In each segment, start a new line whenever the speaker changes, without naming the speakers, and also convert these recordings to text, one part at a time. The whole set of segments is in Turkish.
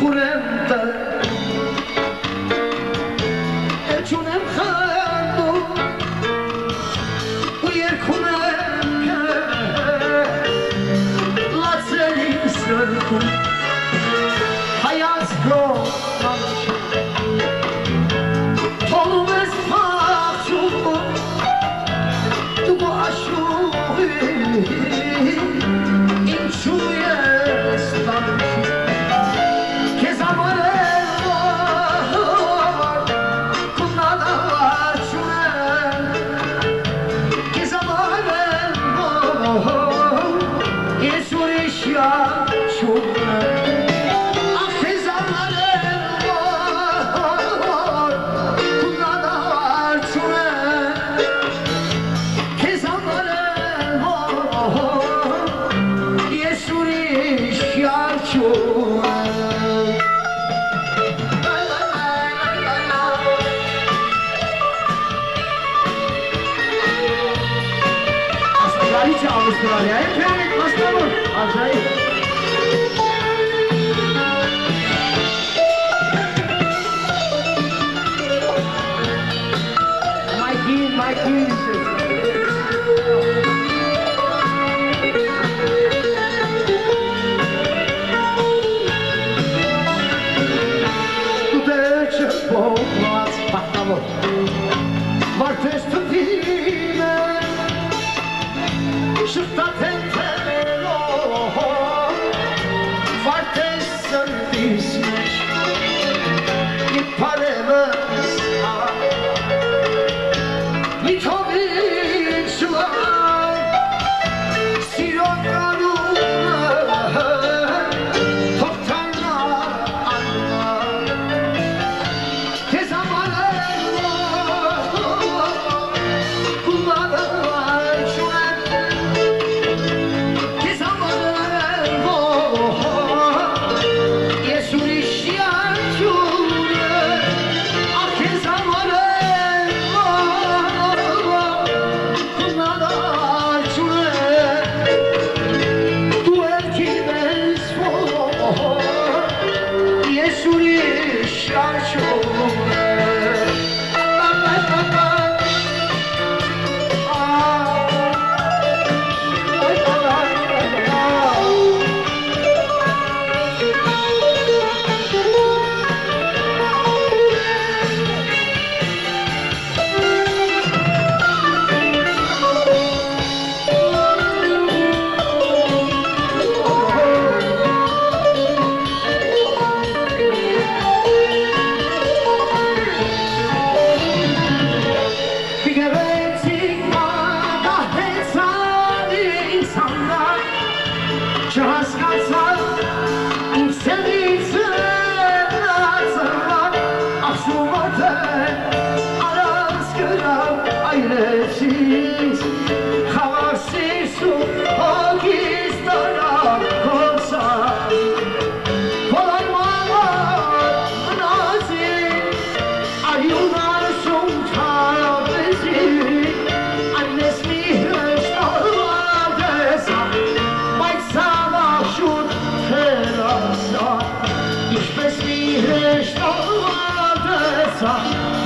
40 Kraliçe Avustralya'ya evet aslanım. Acayip. My king, my king. Just got some. Stop.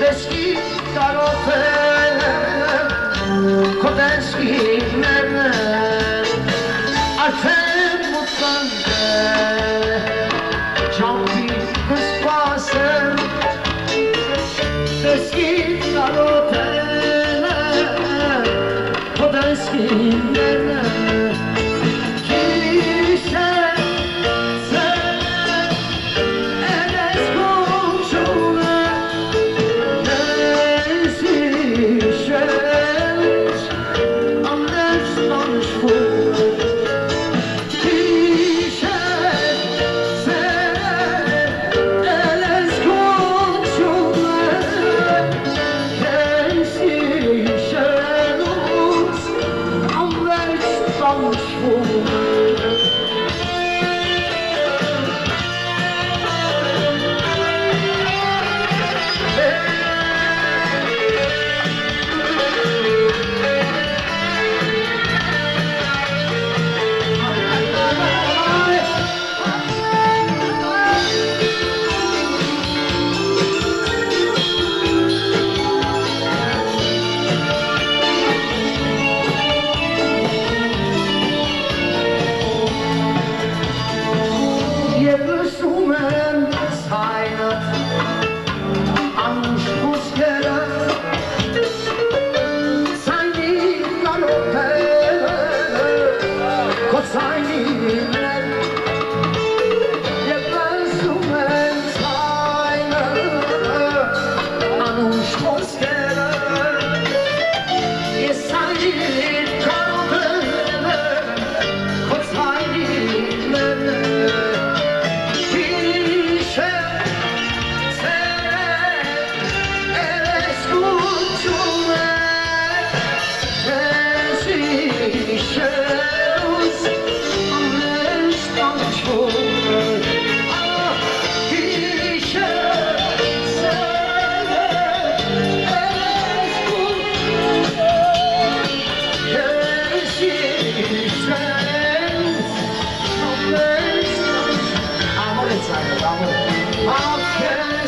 Τεσχή, τα ρόπαι, κοδέσχη.